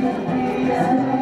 Yes.